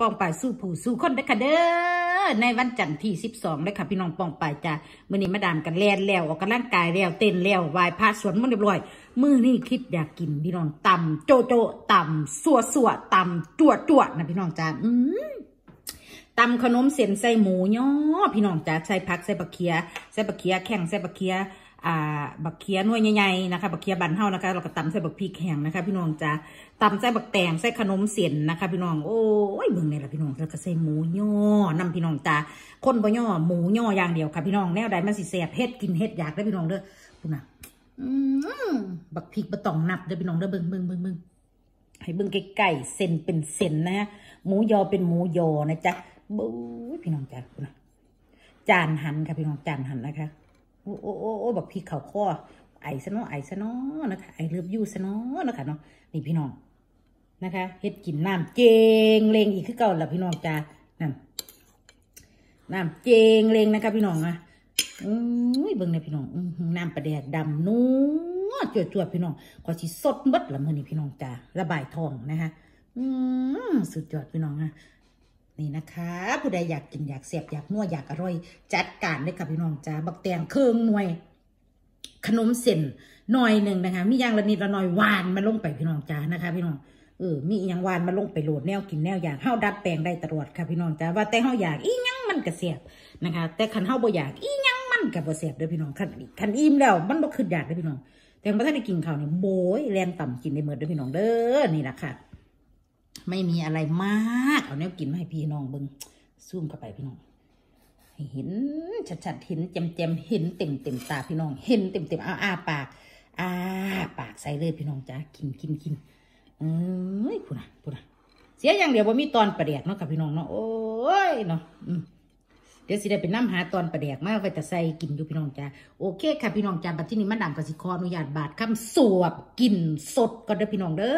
ปองป่ายสู้ผู้สู้คนเด้อค่ะเด้อในวันจันทร์ที่12เด้อค่ะพี่น้องปองป่ายจ้ามื้อนี้มาดามกันแล่นแล้วออกกำลังกายแล้วเต้นแล้วไหว้พระสวดมนเรียบร้อยมื้อนี้คิดอยากกินพี่น้องตำโจโจตำสัวสัวตำจวดจวดนะพี่น้องจ้าอืมตำขนมเส้นใส่หมูย่อพี่น้องจ้าใส่ผักใส่บักเขียใส่บักเขียแข็งใส่บักเขีย อ่าบักเขียนวยใหญ่ๆนะคะ บักเขียบันเฮานะคะเราก็ตำใส่บักพริกแห้งนะคะ พี่น้องจ้าตำใส่บักแตงใส่ขนมเส้นนะคะ พี่น้องโอ้ยเบิ่งนี่ล่ะพี่น้องแล้วก็ใส่หมูย่อนำพี่น้องจ้าคนบ่ย่อหมูย่ออย่างเดียวค่ะ พี่น้องแนวใดมันสิแซ่บเฮ็ดกินเฮ็ดอยากได้อพี่น้องเด้อคุณน่ะอืมบักพริกบ่ต้องนับเด้อพี่น้องเด้อเบิ่งเบิ่งเบิ่งเบิ่งให้เบิ่งใกล้ๆเส้นเป็นเส้นนะฮะหมูยอเป็นหมูยอนะจ๊ะบู๊พี่น้องจ้าคุณนะจานหันค่ะพี่น้องจานหันนะคะ โอ้โอ้โอ้โอ้บักพริกเขาข้อไอซะเนาะไอซะเนาะนะคะไอเลือบยูซะเนาะนะคะเนาะนี่พี่น้องนะคะเฮ็ดกินน้ำเจงเลงอีกคือเก่าละพี่น้องจ้านั่นน้ำเจงเลงนะคะพี่น้องนะอืมเบิ่งเนี่ยพี่น้องน้ำปลาแดกดำนัวจวดจวดพี่น้องขอสิสดเบิดละมือนี้พี่น้องจ้าระบายทองนะคะอืมสุดยอดพี่น้องนะ นี่นะคะ ผู้ใดอยากกินอยากเสียบอยากนัวอยากอร่อย จัดการเลยค่ะพี่น้องจ้าบักแตงเครื่องหน่วย ขนมเส้นหน่อยหนึ่งนะคะ มีอย่างละนิดละหน่อยหวานมาลงไปพี่น้องจ้านะคะ พี่น้องเออมีอย่างหวานมาลงไปโหลดแนวกินแนวอยากเฮาดัดแปลงได้ตลอดค่ะพี่น้องจ้าว่าแต่เฮาอยากอีหยังมันก็เสียบนะคะ แต่คันเฮาบ่อยากอีหยังมันก็บ่เสียบเด้อพี่น้องคันคันอิ่มแล้วมันบ่ขึ้นอยากเด้อพี่น้องแต่บ่ทันได้กินข้าวเนี่ยโบยแรงต่ำกินได้หมดเด้อพี่น้องเด้อนี่แหละค่ะ ไม่มีอะไรมาก เอาแนวกินมาให้พี่น้องเบิงซูมเข้าไปพี่น้องเห็นชัดๆเห็นเต็มๆเห็นเต็มเต็มตาพี่น้อง เห็นเต็มเต็มเอาอ้าปากอ้าปากใส่เลยพี่น้องจ้ากินกินกินเอ้ยพูนะพูนะเสียอย่างเดียวว่ามีตอนประเดกเนาะกับพี่น้องเนาะโอ้ยเนาะอืเดี๋ยวสิได้ไปน้ำหาตอนประเดกมากไว้แต่ใส่กินอยู่พี่น้องจ้าโอเคค่ะพี่น้องจ้าบัดที่นี้มาดามกสิคออนุญาตบาดคำสวบกินสดก็ได้อพี่น้องเด้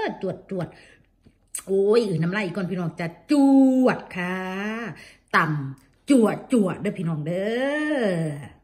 อตรวจตรวจ โอ้ยอนน้ำลายอีกก่อนพี่น้องจะจวดค่ะ ต่ำจวดจวดเด้อพี่น้องเด้อ